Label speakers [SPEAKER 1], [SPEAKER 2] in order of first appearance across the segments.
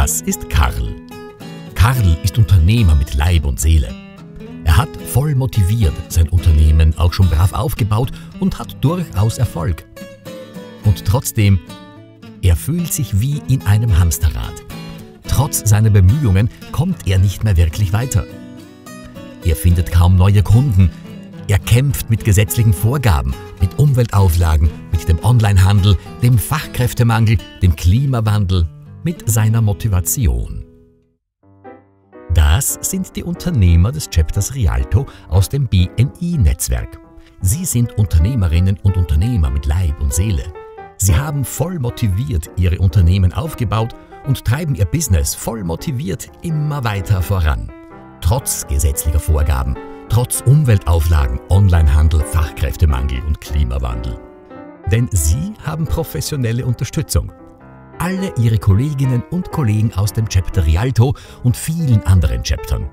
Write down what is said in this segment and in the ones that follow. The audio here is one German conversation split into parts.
[SPEAKER 1] Das ist Karl. Karl ist Unternehmer mit Leib und Seele. Er hat voll motiviert sein Unternehmen auch schon brav aufgebaut und hat durchaus Erfolg. Und trotzdem, er fühlt sich wie in einem Hamsterrad. Trotz seiner Bemühungen kommt er nicht mehr wirklich weiter. Er findet kaum neue Kunden. Er kämpft mit gesetzlichen Vorgaben, mit Umweltauflagen, mit dem Onlinehandel, dem Fachkräftemangel, dem Klimawandel, mit seiner Motivation. Das sind die Unternehmer des Chapters Rialto aus dem BNI-Netzwerk. Sie sind Unternehmerinnen und Unternehmer mit Leib und Seele. Sie haben voll motiviert ihre Unternehmen aufgebaut und treiben ihr Business voll motiviert immer weiter voran. Trotz gesetzlicher Vorgaben, trotz Umweltauflagen, Onlinehandel, Fachkräftemangel und Klimawandel. Denn sie haben professionelle Unterstützung. Alle ihre Kolleginnen und Kollegen aus dem Chapter Rialto und vielen anderen Chaptern.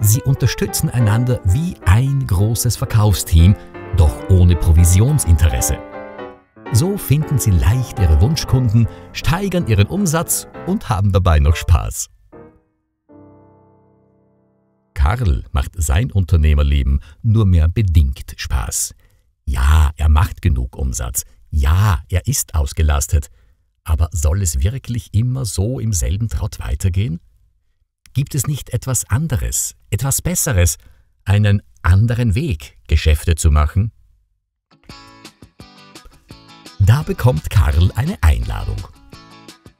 [SPEAKER 1] Sie unterstützen einander wie ein großes Verkaufsteam, doch ohne Provisionsinteresse. So finden sie leicht ihre Wunschkunden, steigern ihren Umsatz und haben dabei noch Spaß. Karl macht sein Unternehmerleben nur mehr bedingt Spaß. Ja, er macht genug Umsatz. Ja, er ist ausgelastet. Aber soll es wirklich immer so im selben Trott weitergehen? Gibt es nicht etwas anderes, etwas Besseres, einen anderen Weg, Geschäfte zu machen? Da bekommt Karl eine Einladung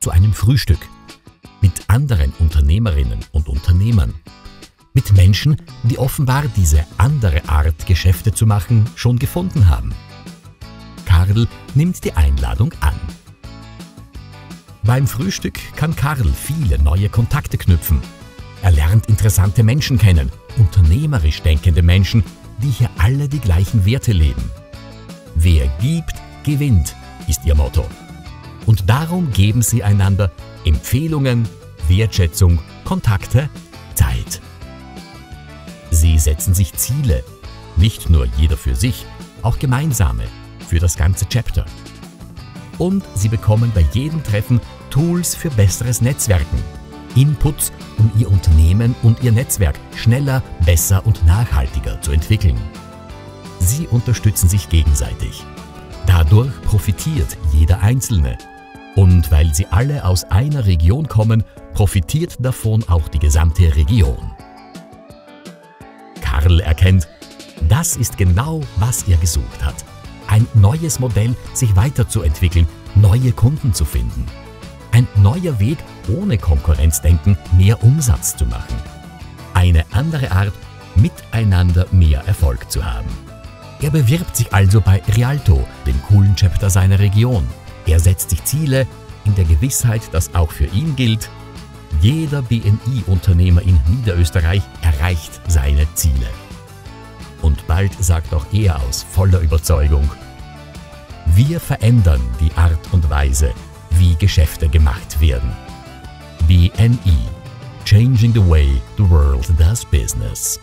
[SPEAKER 1] zu einem Frühstück mit anderen Unternehmerinnen und Unternehmern, mit Menschen, die offenbar diese andere Art Geschäfte zu machen schon gefunden haben. Karl nimmt die Einladung an. Beim Frühstück kann Karl viele neue Kontakte knüpfen. Er lernt interessante Menschen kennen, unternehmerisch denkende Menschen, die hier alle die gleichen Werte leben. Wer gibt, gewinnt, ist ihr Motto. Und darum geben sie einander Empfehlungen, Wertschätzung, Kontakte, Zeit. Sie setzen sich Ziele, nicht nur jeder für sich, auch gemeinsame, für das ganze Chapter. Und sie bekommen bei jedem Treffen Tools für besseres Netzwerken, Inputs, um ihr Unternehmen und ihr Netzwerk schneller, besser und nachhaltiger zu entwickeln. Sie unterstützen sich gegenseitig. Dadurch profitiert jeder Einzelne. Und weil sie alle aus einer Region kommen, profitiert davon auch die gesamte Region. Karl erkennt, das ist genau, was er gesucht hat. Ein neues Modell, sich weiterzuentwickeln, neue Kunden zu finden. Ein neuer Weg, ohne Konkurrenzdenken mehr Umsatz zu machen. Eine andere Art, miteinander mehr Erfolg zu haben. Er bewirbt sich also bei Rialto, dem coolen Chapter seiner Region. Er setzt sich Ziele in der Gewissheit, dass auch für ihn gilt, jeder BNI-Unternehmer in Niederösterreich erreicht seine Ziele. Und bald sagt auch er aus voller Überzeugung, wir verändern die Art und Weise, wie Geschäfte gemacht werden. BNI Changing the way the world does business.